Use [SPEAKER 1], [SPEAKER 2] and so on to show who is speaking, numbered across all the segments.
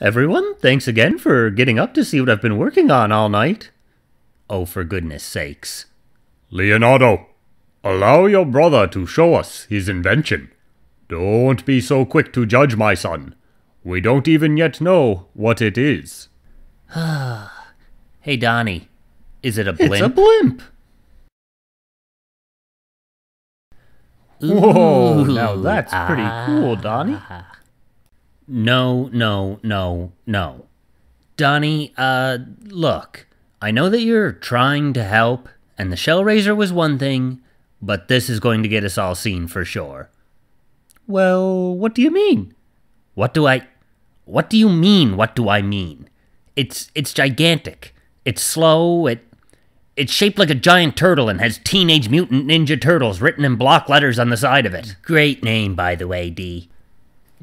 [SPEAKER 1] Everyone, thanks again for getting up to see what I've been working on all night. Oh, for goodness sakes.
[SPEAKER 2] Leonardo, allow your brother to show us his invention. Don't be so quick to judge, my son. We don't even yet know what it is.
[SPEAKER 1] Hey, Donnie, is it a blimp?
[SPEAKER 2] It's a blimp. Whoa, now that's pretty cool, Donnie. Ah.
[SPEAKER 1] No, no, no, no. Donnie, uh, look, I know that you're trying to help, and the Shellraiser was one thing, but this is going to get us all seen for sure. Well, what do you mean? What do I. What do you mean, what do I mean? It's. it's gigantic. It's slow, it. It's shaped like a giant turtle and has Teenage Mutant Ninja Turtles written in block letters on the side of it. Great name, by the way, D.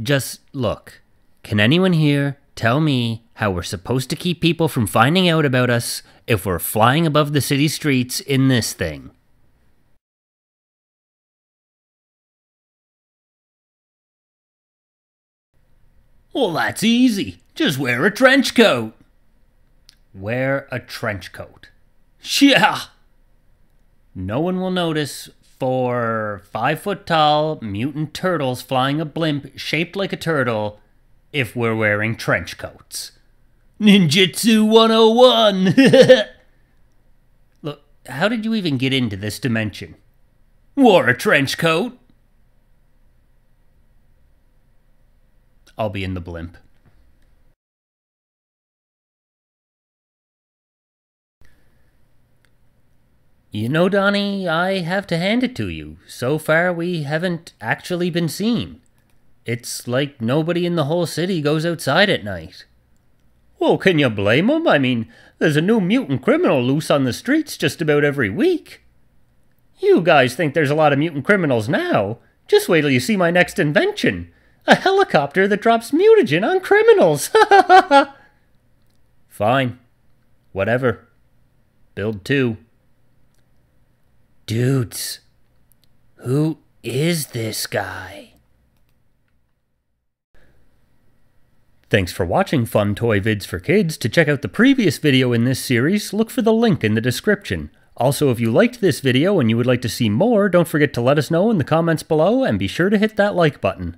[SPEAKER 1] Just look. Can anyone here tell me how we're supposed to keep people from finding out about us if we're flying above the city streets in this thing? Well, that's easy. Just wear a trench coat. Wear a trench coat. Yeah. No one will notice four five foot tall mutant turtles flying a blimp shaped like a turtle if we're wearing trench coats. Ninjutsu 101! Look, how did you even get into this dimension? Wore a trench coat. I'll be in the blimp. You know, Donnie, I have to hand it to you. So far, we haven't actually been seen. It's like nobody in the whole city goes outside at night. Well, can you blame 'em? I mean, there's a new mutant criminal loose on the streets just about every week. You guys think there's a lot of mutant criminals now? Just wait till you see my next invention a helicopter that drops mutagen on criminals. Fine. Whatever. Build two. Dudes, who is this guy? Thanks for watching Fun Toy Vids for Kids. To check out the previous video in this series, look for the link in the description. Also, if you liked this video and you would like to see more, don't forget to let us know in the comments below and be sure to hit that like button.